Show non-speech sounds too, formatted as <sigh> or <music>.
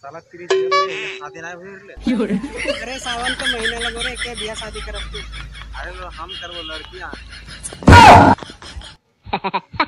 साला तीस शादी ना हुई अरे सावन का महीना लगो रे क्या बिया शादी करब तू। अरे हम करबो लड़कियाँ। <laughs>